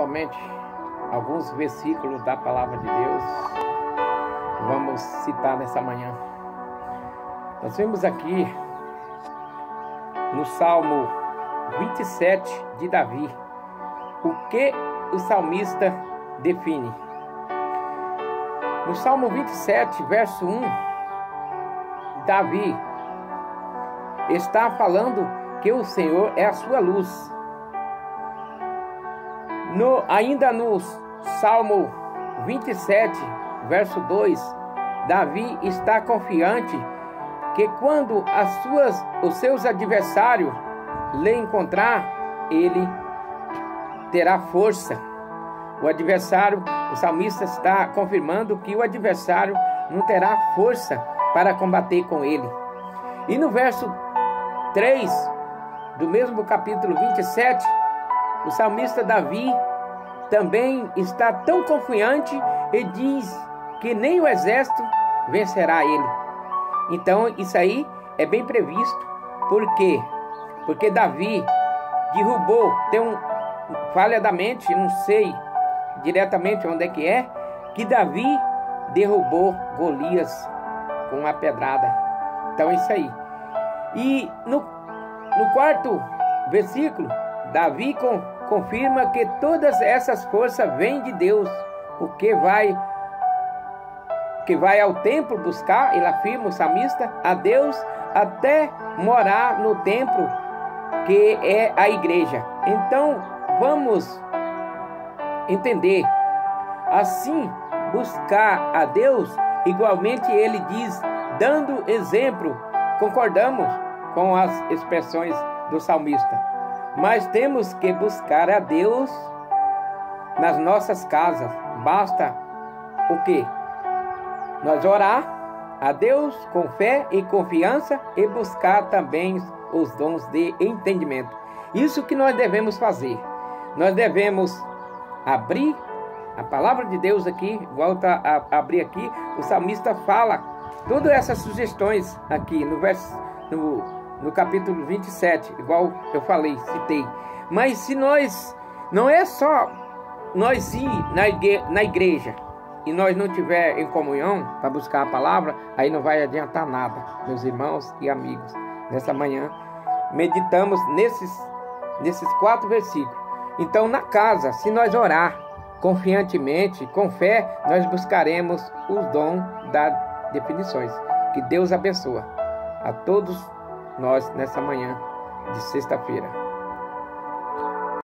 somente alguns versículos da palavra de Deus. Vamos citar nessa manhã. Nós vemos aqui no Salmo 27 de Davi o que o salmista define. No Salmo 27, verso 1, Davi está falando que o Senhor é a sua luz. No, ainda no Salmo 27, verso 2, Davi está confiante que quando as suas, os seus adversários lhe encontrar, ele terá força. O adversário, o salmista está confirmando que o adversário não terá força para combater com ele. E no verso 3 do mesmo capítulo 27, o salmista Davi também está tão confiante e diz que nem o exército vencerá ele. Então, isso aí é bem previsto. Por quê? Porque Davi derrubou, tem um falhadamente, não sei diretamente onde é que é, que Davi derrubou Golias com uma pedrada. Então, é isso aí. E no, no quarto versículo, Davi confirma que todas essas forças vêm de Deus, o que vai que vai ao templo buscar, ele afirma o samista, a Deus até morar no templo que é a igreja. Então, vamos entender. Assim, buscar a Deus, igualmente ele diz, dando exemplo, concordamos com as expressões do salmista. Mas temos que buscar a Deus nas nossas casas. Basta o que? Nós orar a Deus com fé e confiança e buscar também os dons de entendimento. Isso que nós devemos fazer. Nós devemos abrir a palavra de Deus aqui, volta a abrir aqui, o salmista fala todas essas sugestões aqui no verso no, no capítulo 27, igual eu falei, citei. Mas se nós não é só nós ir na igreja, na igreja e nós não tiver em comunhão para buscar a palavra, aí não vai adiantar nada, meus irmãos e amigos. Nessa manhã meditamos nesses nesses quatro versículos. Então, na casa, se nós orar confiantemente, com fé, nós buscaremos os dons das definições. Que Deus abençoe a todos nós nessa manhã de sexta-feira.